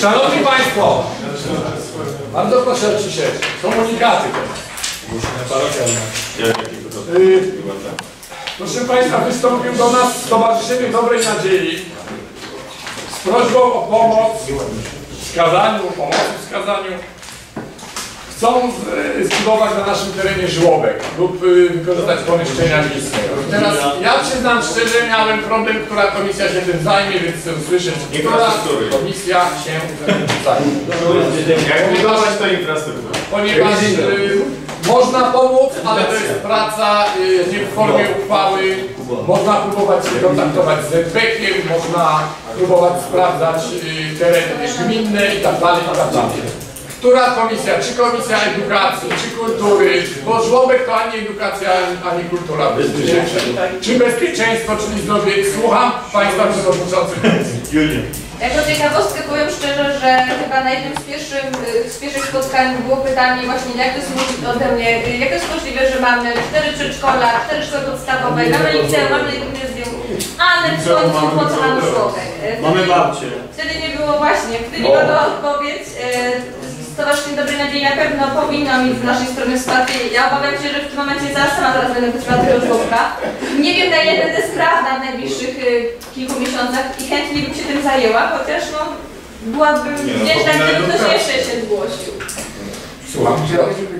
Szanowni Państwo, bardzo proszę o ciszę. Komunikaty Y, Proszę Państwa, wystąpił do nas Stowarzyszenie Dobrej Nadziei z prośbą o pomoc w skazaniu, o pomoc w skazaniu. Chcą zbudować na naszym terenie żłobek lub y, wykorzystać pomieszczenia miejskie. Teraz ja przyznam szczerze, miałem problem, która komisja się tym zajmie, więc chcę usłyszeć, która komisja się zajmie. Jak budować to infrastrukturę? Ponieważ y, można pomóc, ale to jest praca y, nie w formie uchwały. Można próbować się kontaktować z ZBK-iem, można próbować sprawdzać tereny gminne i tak dalej, i tak dalej. Która komisja, czy komisja edukacji, czy kultury, bo żłobek to ani edukacja, ani kultura. Czy bezpieczeństwo, czyli zdrowie. Słucham Państwa Przewodniczących Komisji. Jako ciekawostkę powiem szczerze, że chyba na jednym z, pierwszym, y, z pierwszych spotkań było pytanie właśnie, jak to jest możliwe ode mnie, jak to jest możliwe, że mamy cztery przedszkola, cztery szkoły podstawowe, mamy liceum, mamy gimnazjum, ale w końcu po co nam żłobek? Mamy babcię. Wtedy nie było właśnie, wtedy nie padła odpowiedź. Stowarzyszenie Dobrej Nadziei na pewno powinno mieć z naszej strony wsparcie. Ja obawiam się, że w tym momencie zaraz sama zaraz będę potrzebować tego żłobka. Nie wiem na ile będę sprawna w najbliższych y, kilku miesiącach i chętnie bym się tym zajęła, chociaż no byłabym no, wdzięczna, gdyby ktoś jeszcze się zgłosił. Słucham.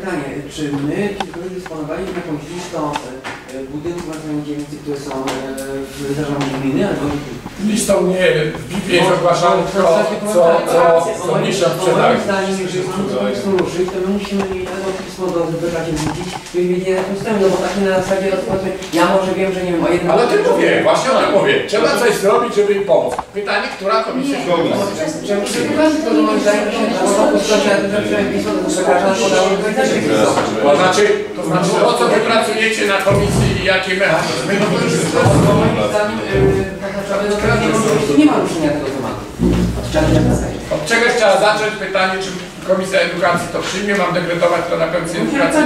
Pytanie, czy my kiedykolwiek dysponowaliśmy jakąś listą e, budynków na terenie dzielnicy, które są e, w zarządzie gminy, albo Listą nie, w BIP jest ogłaszane to, co, co, co miesiąc Moim przetargi. zdaniem, jeżeli mamy Państwo ruszyć, to my musimy mieć tego pismo do ZBK wrzucić, żeby mieli jaką stronę, no bo takie na zasadzie rozpoczęć, ja może wiem, że nie wiem, o jednym... Ale o tym mówię, właśnie o tym mówię. Trzeba coś zrobić, żeby im pomóc. Pytanie, która komisja się tylko, że moim zdaniem to się pismo do ZBK podało to znaczy, to znaczy, o co wy pracujecie na komisji i jakie mechanizmy, no to już jest Moim zdaniem, tak naprawdę, no nie ma- ruszenia tego tematu. Od czego tak zasadzie? Od czegoś trzeba zacząć. Pytanie, czy Komisja Edukacji to przyjmie. Mam dekretować to na Komisję Edukacji.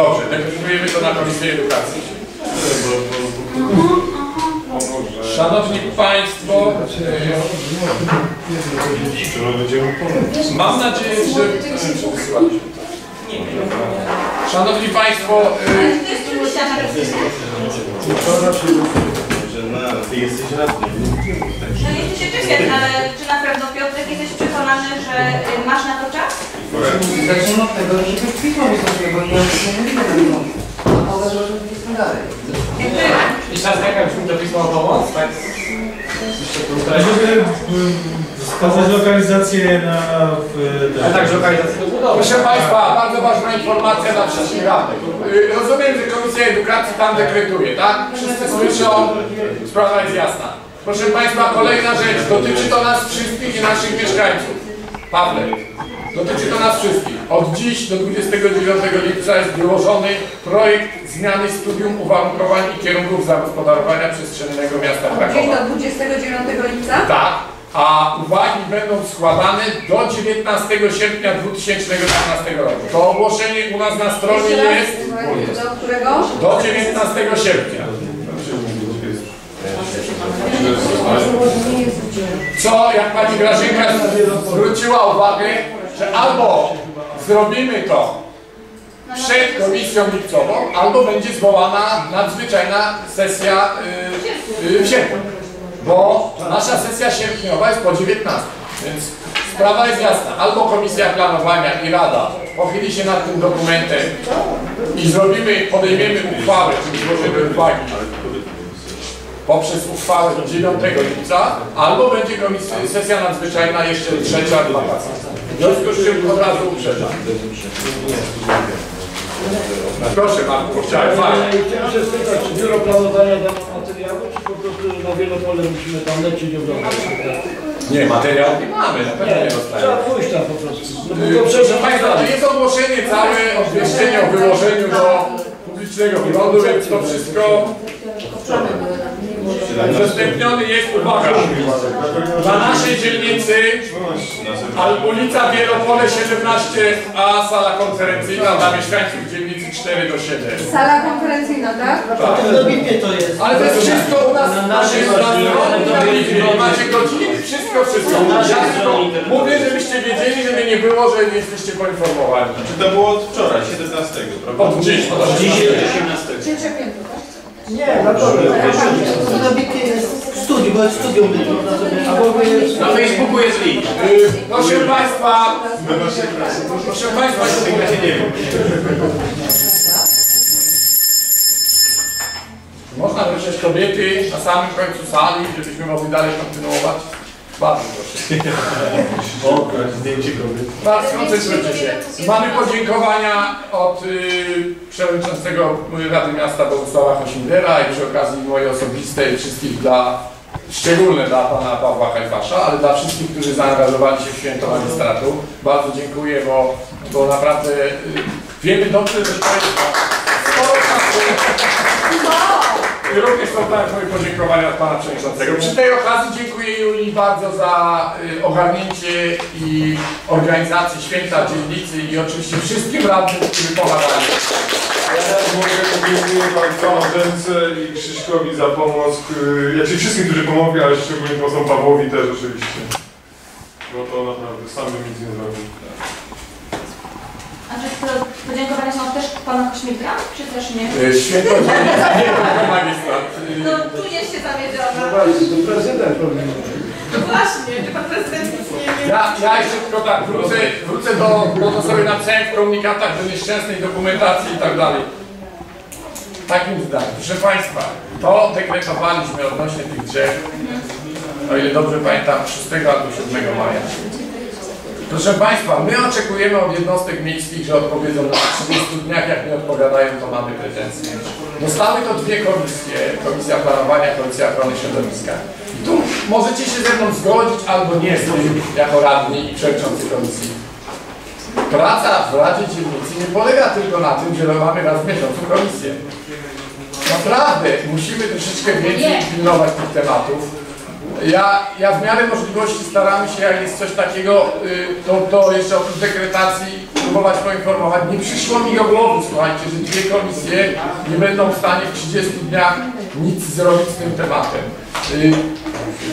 Dobrze, dekretujemy to na Komisję Edukacji. Szanowni Państwo, e, mam nadzieję, że... Szanowni Państwo, Ale Ty jesteś radny. No jesteś oczywiście, ale czy na pewno Piotrek jesteś przekonany, że masz na to czas? Zacznijmy od tego, że też pismo wystąpiło, bo nie nie widzę tego. A może że jestem dalej. Jakby I czas jakaś mi to pismo o pomoc, tak? Żeby wskazać lokalizację na... w- A także lokalizację do budowy. Proszę Państwa, bardzo ważna informacja dla wszystkich radnych. Y, Rozumiem, że Komisja Edukacji tam dekretuje, tak? Wszyscy słyszą, sprawa jest jasna. Proszę Państwa, kolejna rzecz, dotyczy to nas wszystkich i naszych mieszkańców. Pawle, dotyczy to nas wszystkich. Od dziś do 29 lipca jest wyłożony projekt zmiany studium uwarunkowań i kierunków zagospodarowania przestrzennego miasta Krakowa. do 29 lipca? Tak, a uwagi będą składane do 19 sierpnia 2015 roku. To ogłoszenie u nas na stronie jest Do którego? do 19 sierpnia. Co, jak pani Grażynka zwróciła uwagę, że albo zrobimy to przed komisją lipcową, albo będzie zwołana nadzwyczajna sesja y, y, w sierpniu. Bo nasza sesja sierpniowa jest po 19. Więc sprawa jest jasna. Albo komisja planowania i rada pochyli się nad tym dokumentem i zrobimy, podejmiemy uchwałę, czyli złożymy uwagi poprzez uchwałę do 9 lipca, albo będzie komisja, sesja nadzwyczajna jeszcze trzecia w. W związku z czym od razu uprzedzam. Proszę Marku, chciałem. Chciałem się spytać, czy biuro planowania da nam materiały, czy po prostu na wielopole musimy tam lecieć i oglądać? Nie, materiał nie mamy, na pewno nie Trzeba dostajemy. pójść tam po prostu. No bo Yy, to Proszę Państwa, to jest ogłoszenie całe, obwieszczenie o wyłożeniu do publicznego prądu, więc to wszystko udostępniony jest, uwaga, dla naszej dzielnicy al- ulica Wielopole 17a, sala konferencyjna dla mieszkańców dzielnicy 4 do 7. Sala konferencyjna, tak? w Lubinie to jest. Ale to jest wszystko u nas na naszej stronie. macie godziny, wszystko, wszystko. Ja mówię, żebyście wiedzieli, żeby nie było, że nie jesteście poinformowani. Czy to było od wczoraj, 17, prawda? Od dziś, od dziś. Nie, dlaczego? To dobitnie jest studium, bo jest studium jest... Na Facebooku jest link. Proszę Państwa, proszę Państwa, można wreszcie kobiety na samym końcu sali, żebyśmy mogli dalej kontynuować? Bardzo proszę. O, zdjęcie kobiet. Bardzo koncentrujcie się. Mamy podziękowania od y, przewodniczącego Rady Miasta Bogusława Hosindera i przy okazji mojej osobistej wszystkich dla, szczególne dla pana Pawła Hajfasza, ale dla wszystkich, którzy zaangażowali się w święto magistratu. Bardzo dziękuję, bo, bo naprawdę y, wiemy dobrze, że to jest sporo czasu. Również są tak moje podziękowania od Pana Przewodniczącego. Przy tej okazji dziękuję Julii bardzo za y, ogarnięcie i organizację święta dzielnicy i oczywiście wszystkim radnym, którzy pomagali. Ja też mogę podziękuję Państwu Małżence i Krzyśkowi za pomoc, y, jak wszystkim, którzy pomogli, ale szczególnie posłom Pawłowi też oczywiście. Bo to naprawdę sam bym nic nie zrobił. Podziękowania są też pana Kośmidra, czy też nie? Y, Święto dzielnicy, nie magistrat. No jest się zawiedziona. Właśnie, to prezydent powinien. No właśnie, czy pan prezydent nic nie wie? Ja, ja jeszcze tylko tak wrócę, wrócę do, bo to sobie napisałem w komunikatach do nieszczęsnej dokumentacji i tak dalej. Takim zdaniem. Proszę Państwa, to dekretowaliśmy odnośnie tych drzew, o ile dobrze pamiętam, 6 albo 7 maja. Proszę Państwa, my oczekujemy od jednostek miejskich, że odpowiedzą na 30 dniach, jak nie odpowiadają, to mamy pretensje. Dostały to dwie komisje, Komisja Planowania, Komisja Ochrony Środowiska. I tu możecie się ze mną zgodzić albo nie z tym, jako radni i przewodniczący komisji. Praca w Radzie Dzielnicy nie polega tylko na tym, że mamy raz w miesiącu komisję. Naprawdę musimy troszeczkę więcej pilnować tych tematów. Ja, ja w miarę możliwości staramy się, jak jest coś takiego, y, to, to jeszcze oprócz dekretacji próbować poinformować. Nie przyszło mi do głowy, słuchajcie, że dwie komisje nie będą w stanie w 30 dniach nic zrobić z tym tematem. Y,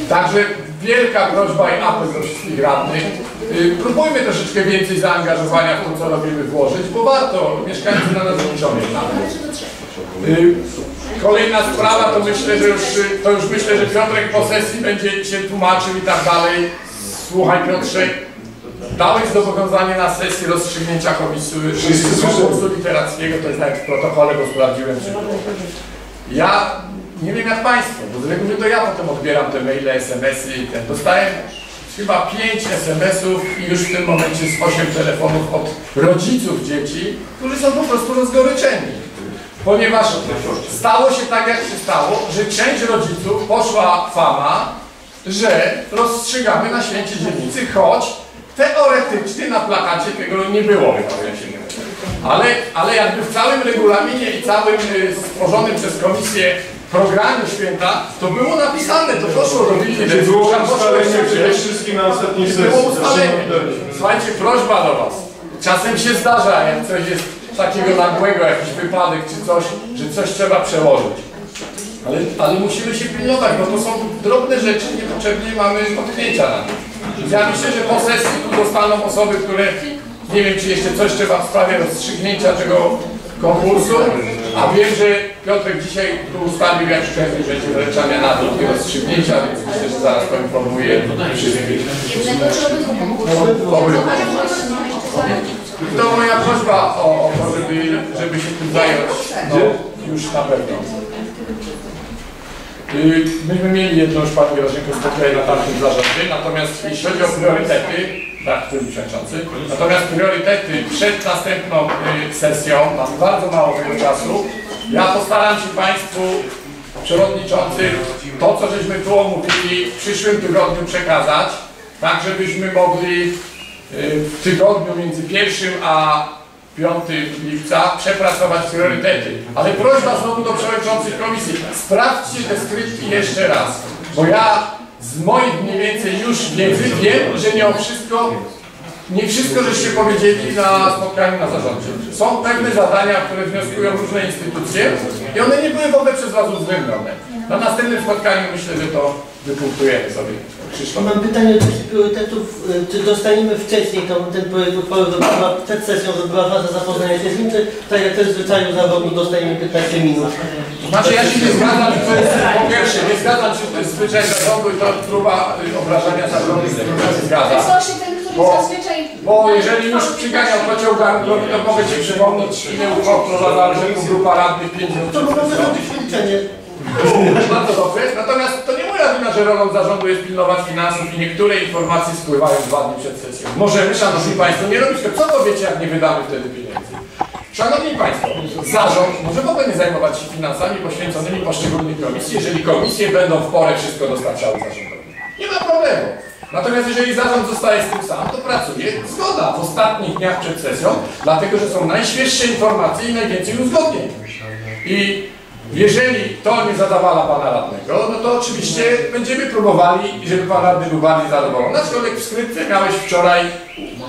Także wielka prośba i apel do wszystkich radnych. Y, Próbujmy troszeczkę więcej zaangażowania w to, co robimy włożyć, bo warto. Mieszkańcy na nas liczą jednak. Kolejna sprawa to myślę, że już, to już myślę, że Piotrek po sesji będzie się tłumaczył i tak dalej. Słuchaj Piotrze, dałeś zobowiązanie na sesję rozstrzygnięcia komisji konkursu literackiego, to jest nawet w protokole, bo sprawdziłem szybko. Ja nie wiem jak Państwo, bo z reguły to ja potem odbieram te maile, SMS-y i ten. Dostałem chyba 5 SMS-ów i już w tym momencie z 8 telefonów od rodziców dzieci, którzy są po prostu rozgoryczeni. Ponieważ stało się tak, jak się stało, że część rodziców poszła fama, że rozstrzygamy na święcie dzielnicy, choć teoretycznie na plakacie tego nie było. Ale, ale jakby w całym regulaminie i całym y, stworzonym przez komisję programie święta, to było napisane, to doszło do Nie było ustalenie przede wszystkim na ostatniej nie sesji. było Słuchajcie, prośba do Was. Czasem się zdarza, jak coś jest takiego nagłego, jakiś wypadek czy coś, że coś trzeba przełożyć. Ale, ale musimy się pilnować, bo to są drobne rzeczy, niepotrzebnie mamy potknięcia na tym. Ja myślę, że po sesji tu dostaną osoby, które nie wiem, czy jeszcze coś trzeba w sprawie rozstrzygnięcia tego konkursu, a wiem, że Piotrek dzisiaj tu ustalił jak wcześniej będzie wręczania nagród i rozstrzygnięcia, więc myślę, że zaraz poinformuję wszystkich. No, To moja prośba o, o to, żeby, żeby się tym zająć no, już na pewno. Y, Myśmy mieli jedną już Panią Grażynkę spotkanie na tamtym zarządzie, natomiast jeśli chodzi o priorytety, tak, który przewodniczący, natomiast priorytety przed następną y, sesją, mamy bardzo mało tego czasu, ja postaram się Państwu przewodniczący to, co żeśmy tu omówili w przyszłym tygodniu przekazać, tak żebyśmy mogli w tygodniu między 1 a 5 lipca przepracować priorytety. Ale prośba znowu do przewodniczących komisji, sprawdźcie te skrypty jeszcze raz, bo ja z moich mniej więcej już wiedzy wiem, że nie o wszystko, nie wszystko żeście powiedzieli na spotkaniu na zarządzie. Są pewne zadania, które wnioskują różne instytucje i one nie były w ogóle przez Was uwzględnione. Na następnym spotkaniu myślę, że to wypunktujemy sobie. Krzysztof. Mam pytanie odnośnie priorytetów. Y, Czy dostaniemy wcześniej tą, ten projekt uchwały przed sesją, żeby była faza zapoznania się z nim, czy tak jak to jest w zwyczaju zawodu, dostaniemy 15 minut? Znaczy ja się nie zgadzam, że to jest, po pierwsze, nie zgadzam się, że to jest zwyczaj i to próba y, obrażania zarządu, z którym się To ten, który Bo-. Bo jeżeli już przyganiał kocioł garnkowi, to mogę Ci przypomnieć, ile uchwał wprowadzała tylko grupa radnych 5 minut To sesją. zrobić milczenie. Bardzo dobrze, natomiast to nie wina, że rolą zarządu jest pilnować finansów i niektóre informacje spływają dwa dni przed sesją. Możemy, Szanowni Państwo, nie robić tego. Co powiecie, jak nie wydamy wtedy pieniędzy? Szanowni Państwo, zarząd może w ogóle nie zajmować się finansami poświęconymi poszczególnych komisji, jeżeli komisje będą w porę wszystko dostarczały zarządowi. Nie ma problemu. Natomiast jeżeli zarząd zostaje z tym sam, to pracuje zgoda w ostatnich dniach przed sesją, dlatego że są najświeższe informacje i najwięcej uzgodnień. I jeżeli to nie zadawala Pana Radnego, no to oczywiście będziemy próbowali, żeby Pan Radny był bardziej zadowolony. Aczkolwiek w skrytce miałeś wczoraj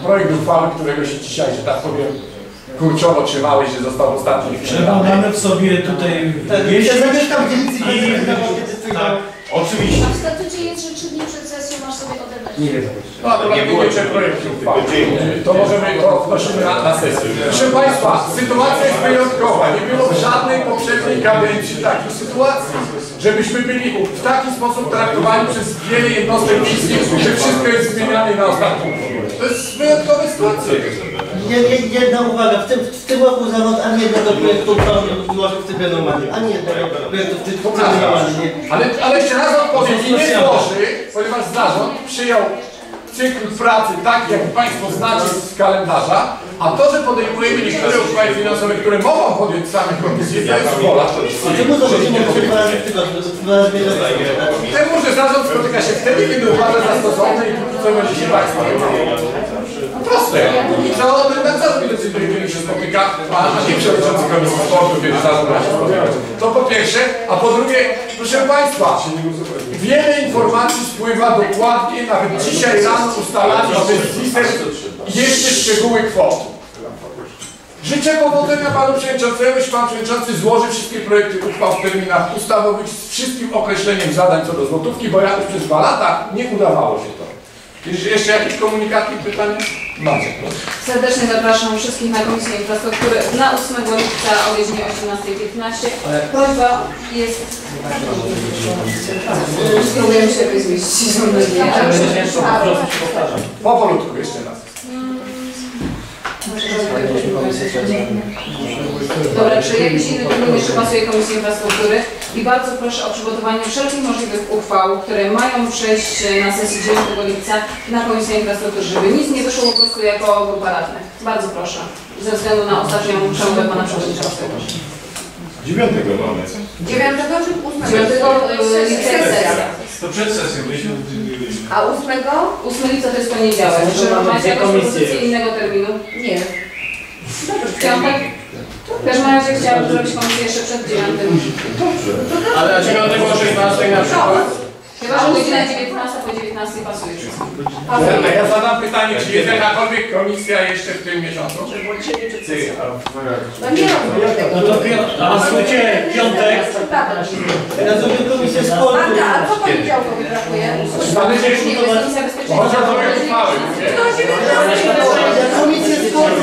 projekt uchwały, którego się dzisiaj, że tak powiem, kurczowo trzymałeś, że został w ostatniej chwili Trzeba mamy w sobie tutaj Tak, wieść. Ja zamieszkam w dzielnicy, I- będę wydawał kiedy tak. Oczywiście. A w statucie jest, że trzy dni przed sesją masz sobie odebrać. Nie wiem. No, ale nie było jeszcze projektu uchwały. To możemy, to wnosimy na, na sesję. Proszę Państwa, sytuacja jest wyjątkowa. Nie było w żadnej poprzedniej kadencji takich sytuacji, żebyśmy byli w taki sposób traktowani przez wiele jednostek miejskich, że wszystko jest zmieniane na ostatnią. To jest wyjątkowa sytuacja. Je- je- Jedna uwaga, w tym, w tym roku zarząd ani jednego projektu złożył w trybie normalnym. Ani jednego projektu w trybie normalnym. nie. Ale, ale jeszcze raz odpowiem, i nie złoży, ponieważ zarząd przyjął cykl pracy tak, jak Państwo znacie z kalendarza, a to, że podejmujemy niektóre uchwały finansowe, które mogą podjąć same komisje, to jest wola miesiącu. Temu, że zarząd spotyka się wtedy, kiedy uważa za stosowne i póki co będzie się tak Proste. I co, ten zarząd decyduje, kiedy się spotyka, a nie przewodniczący komisji sportu, kiedy ma się spotykać. To po pierwsze, a po drugie, proszę Państwa, wiele informacji spływa dokładnie, nawet dzisiaj rano ustalali przez ZISER jeszcze szczegóły kwot. Życzę powodzenia Panu Przewodniczącemu, jeśli Pan Przewodniczący złoży wszystkie projekty uchwał w terminach ustawowych z wszystkim określeniem zadań co do złotówki, bo jakoś przez dwa lata nie udawało się to. Jeszcze jakieś komunikaty, pytania? Bardzo proszę. Serdecznie zapraszam wszystkich na Komisję Infrastruktury na 8 lipca o godzinie 18.15. Prośba jest... Spróbujemy się jakoś zmieścić. Powolutku jeszcze raz. Dobra, czy jakiś inny termin jeszcze pasuje Komisji Infrastruktury? I bardzo proszę o przygotowanie wszelkich możliwych uchwał, które mają przejść na sesję 9 lipca na Komisję Infrastruktury, żeby nic nie wyszło po prostu jako grupa radnych. Bardzo proszę. Ze względu na ostatnią przemowę Pana Przewodniczącego. Dziewiątego mamy. 9 9 lipca jest sesja. To przed sesją byliśmy. A 8? 8 lipca to jest poniedziałek. Czy macie jakąś komisje propozycję innego terminu? Nie. W piątek? W każdym razie chciałabym zrobić komisję jeszcze przed 9. Ale na 9 o 16 na przykład. Chyba, że godzina 19 po 19 pasuje wszystko. A ja zadam pytanie, czy jest jakakolwiek komisja jeszcze w tym miesiącu? No nie No to pią- a słuchajcie, piątek, Ja zrobię komisję sportu. Magda, a co poniedziałkowi brakuje? Nie, to. Można zrobić uchwały. nie? Ja komisję sportu.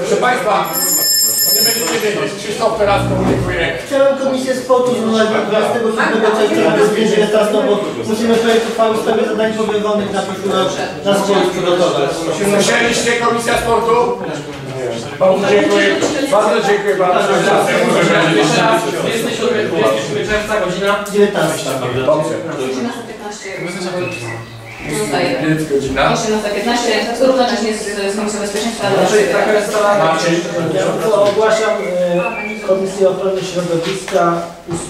Proszę Państwa, bo nie będziecie wiedzieć, Krzysztof teraz komunikuje. Chciałem komisję sportu zwołać do 27 czerwca na bezpieczne jest bo musimy projekt uchwały w sprawie zadań powierzonych na przyszły rok na sport przygotować. Słyszeliście Komisja Sportu? Bardzo dziękuję. Bardzo dziękuję bardzo. Jeszcze raz, 27 27 czerwca, godzina 19. Dobrze. 18.15. Zostaje. Jest godzina. 18.15, równocześnie z, z Komisją Bezpieczeństwa. Znaczy, taka jest. Ja ogłaszam e, Komisję Ochrony Środowiska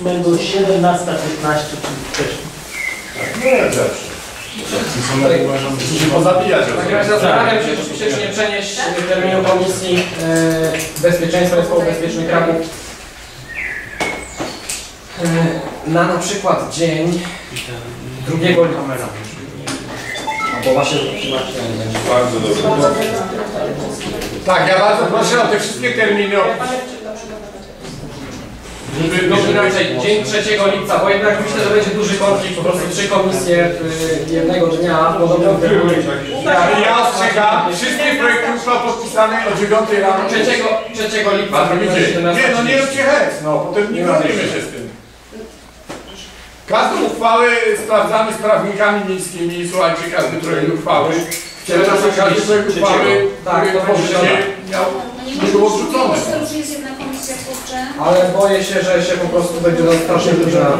8, 17.15, czyli wcześniej. Musi pozabijać. W takim razie zastanawiam się, czy nie przenieść terminu Komisji e, Bezpieczeństwa i Zespołu Bezpiecznych Kraków e, na na przykład dzień 2 lipca. Bo właśnie Bardzo dobrze. Tak, ja bardzo proszę o te wszystkie terminy. Żeby, inaczej, dzień 3 lipca, bo jednak myślę, że będzie duży konflikt, po prostu trzy komisje y, jednego dnia podobnym terminie. Ale ja ostrzegam, wszystkie projekty uchwał podpisane o 9 rano. 3, 3 lipca. Nie, no nie róbcie hec, no potem nie bronimy się z tym. Każdą uchwałę sprawdzamy z prawnikami miejskimi, słuchajcie, każdy projekt uchwały. Chciałem, żeby każdy projekt uchwały, Tak, który tworzycie, miał, No nie było twórcza. Ale boję się, że się po prostu będzie to strasznie duża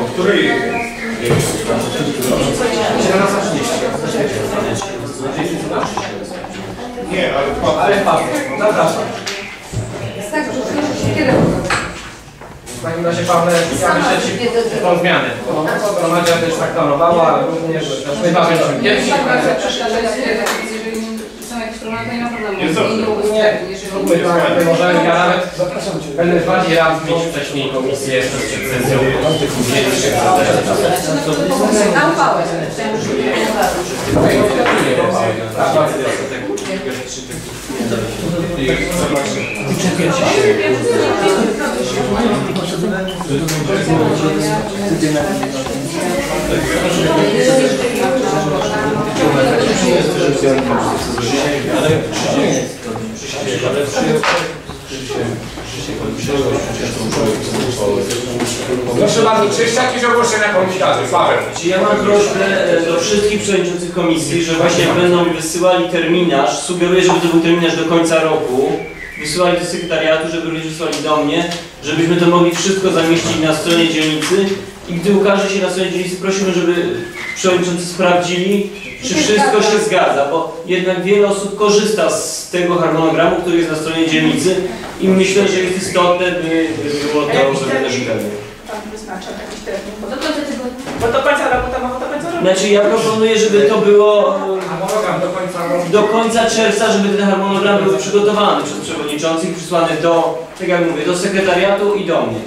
O której? 17.30. Nie, ale dwa. Ale patrz, zapraszam. Tak, że kiedy W takim razie Pawle, ja myślę Ci tą zmianę. Bo Gromadia też tak planowała, ale również znaczy my bawialiśmy pierwsi. ale- przeszkadzać, jeżeli są jakieś problemy, to nie ma problemu. Nie sądzę. Nie, zróbmy tak, my możemy, ja nawet będę bardziej rad mieć wcześniej komisję przed sesją. Mieć się Na uchwałę. Tak, bardzo Proszę bardzo, czy jeszcze jakieś ogłoszenia komunikaty? Paweł. Czy ja mam prośbę e, do wszystkich przewodniczących komisji, że właśnie jak będą mi wysyłali terminarz, sugeruję, żeby to był terminarz do końca roku, wysyłali do sekretariatu, żeby ludzie wysłali do mnie, żebyśmy to mogli wszystko zamieścić na stronie dzielnicy. I gdy ukaże się na stronie dzielnicy, prosimy, żeby przewodniczący sprawdzili, czy wszystko się zgadza, bo jednak wiele osób korzysta z tego harmonogramu, który jest na stronie dzielnicy i myślę, że jest istotne, by, by było to zrobione rzetelnie. Pan wyznacza jakiś termin. Do końca tygodnia. Bo do końca roku to ma do końca roku. Znaczy ja proponuję, żeby to było Harmonogram do końca roku. do końca czerwca, żeby ten harmonogram był przygotowany przez przewodniczących, przysłany do, tak jak mówię, do sekretariatu i do mnie.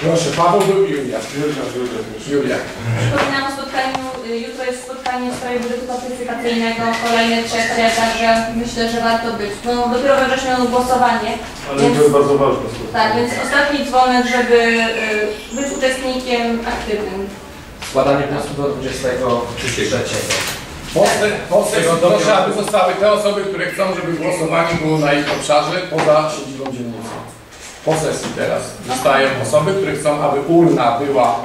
Proszę, Paweł był i Julia. Julia, Julia. Julia. Przypominam o spotkaniu, jutro jest spotkanie w sprawie budżetu partycypacyjnego, kolejne trzech, ja także myślę, że warto być. No dopiero we wrześniu mamy głosowanie, Ale to jest bardzo ważne. tak, więc ostatni dzwonek, żeby y, być uczestnikiem aktywnym. Składanie wniosku do 23. Poste, poste, proszę, aby zostały te osoby, które chcą, żeby głosowanie było na ich obszarze poza siedzibą dzielnicy. Po sesji teraz zostają osoby, które chcą, aby urna była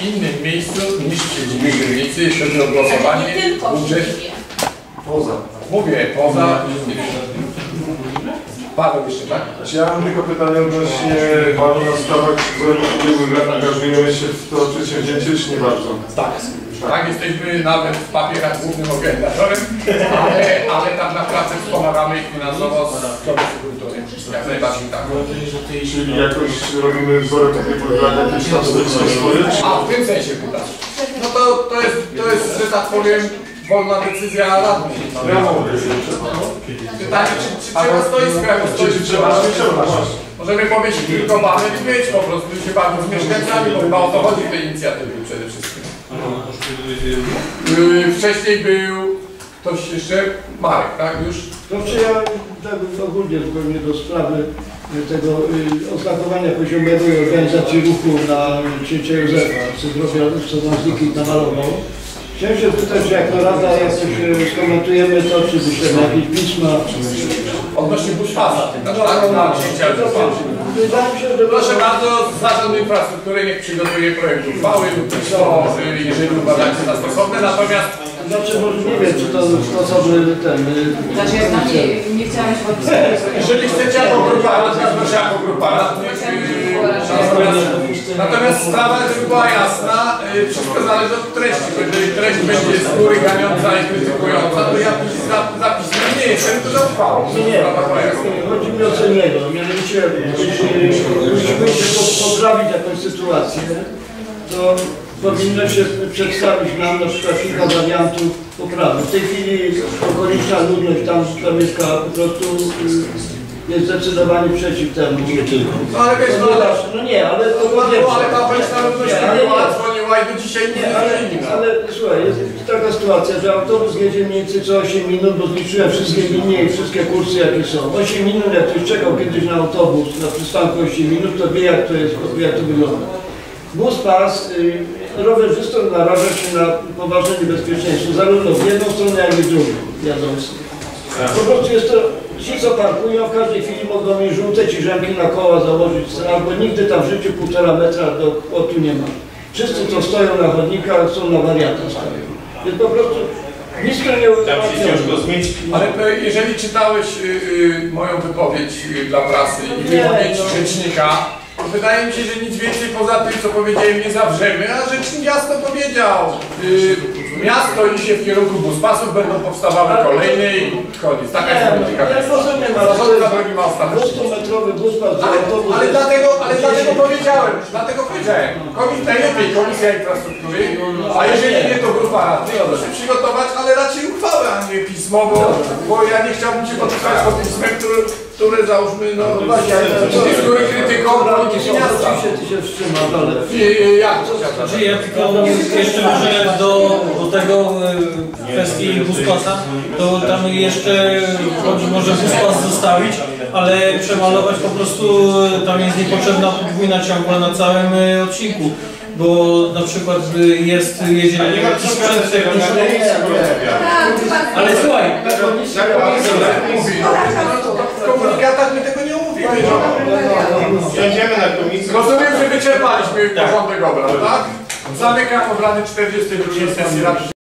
innym miejscu niż w siedzibie dzielnicy, o głosowanie. Nie tylko w budżet. siedzibie. Poza. Mówię, poza. Paweł jeszcze, tak? Znaczy, ja mam tylko pytanie odnośnie Panu na sprawach, które w ubiegłym roku angażujemy się w to przedsięwzięcie, czy nie bardzo? Tak. Tak, jesteśmy nawet w papierach głównym organizatorem, ale, ale tak naprawdę wspomagamy ich finansowo z Kultury. Jak najbardziej tak. Czyli jakoś robimy wzorem takiej programy, jakieś tam swoje, czy... A, w tym sensie pytasz. No to, to, jest, to jest, że tak powiem, wolna decyzja radnych. Pytanie, czy, czy trzeba trzeba, właśnie. Możemy powiedzieć tylko i być po prostu się bawić z mieszkańcami, bo chyba o to chodzi w tej inicjatywie przede wszystkim. Yy, Wcześniej był ktoś jeszcze, Marek, tak już? To czy ja tak ogólnie zupełnie do sprawy tego y, oznakowania poziomego i organizacji ruchu na księcia Józefa, co zrobił, co nam Znikit namalował. Chciałem się pytać, czy jako Rada jakoś y, skomentujemy to, czy wyślemy jakieś pisma. Odnośnie Buszfasa, tak? Na Józefa. Wydaje mi się, że Proszę bardzo, Zarząd Infrastruktury niech przygotuje projekt uchwały lub też to, jeżeli uważacie za stosowne, natomiast Znaczy, może nie wiem, czy to stosowny ten... y, Znaczy ja nie, nie chciałam się podpisać. jeżeli chcecie jako grupa radnych, proszę jako grupa natomiast, natomiast sprawa, żeby była jasna, y, wszystko zależy od treści, jeżeli treść będzie z góry ganiąca i krytykująca, to ja za- zapisuję, nie jestem to za uchwałą, Nie, chodzi mi o co innego. Mianowicie, jeśli się po- poprawić jakąś sytuację, to powinno się przedstawić nam na przykład kilka wariantów poprawy. W tej chwili okoliczna ludność tam, która mieszka po prostu y, jest zdecydowanie przeciw temu. Nie tylko. No ale wiesz, no ale, No nie, ale to no, ale ta Nie, ale była, nie. dzwoniła była i do dzisiaj nie ale, ale słuchaj, jest taka sytuacja, że autobus jedzie mniej więcej co 8 minut, bo zliczyłem wszystkie linie i wszystkie kursy jakie są. 8 minut, jak ktoś czekał kiedyś na autobus na przystanku 8 minut, to wie jak to jest, jak to wygląda. Bus pas, y, rowerzystom naraża się na poważne niebezpieczeństwo, zarówno w jedną stronę, jak i w drugą. Po prostu jest to, ci co parkują w każdej chwili mogą mi żółte ci rzemki na koła założyć, albo nigdy tam w życiu półtora metra do płotu nie ma. Wszyscy co stoją na chodnikach są na wariata stoją. Więc po prostu nic to nie Tam się ciężko ułatwia. Ale jeżeli czytałeś y, y, moją wypowiedź y, dla prasy i wypowiedź no. rzecznika, to wydaje mi się, że nic więcej poza tym, co powiedziałem, nie zawrzemy, a rzecznik jasno powiedział. Y, miasto idzie w kierunku buspasów, będą powstawały kolejne i koniec. Taka jest polityka ja rozumiem, ale to Zarządza jest drogi ma ostateczność. 200-metrowy bus pas do Ale, autobus ale dlatego, ale 10 dlatego powiedziałem, dlatego powiedziałem. Komis, najlepiej Komisja Infrastruktury, a jeżeli nie to grupa radnych, proszę przygotować, ale raczej uchwałę, a nie pismo, bo, bo ja nie chciałbym Cię podpisać pod pismem, które, które załóżmy, no właśnie, z góry krytyką miasta. Oczywiście ty się wstrzymasz, ale... Jak Czy ja tylko jeszcze może do, do tego e, kwestii buspasa, to tam jeszcze chodzi może buspas zostawić, ale przemalować po prostu e, tam jest niepotrzebna podwójna ciągła na całym e, odcinku. Bo na przykład jest, jedzie Nie ma jakiś sprzęt techniczny, ale słuchaj, mówi? W komunikatach my tego nie mówimy. No. Siądziemy na komisji. Rozumiem, że wyczerpaliśmy porządek obrad, tak? Zamykam obrady 42 sesji Rady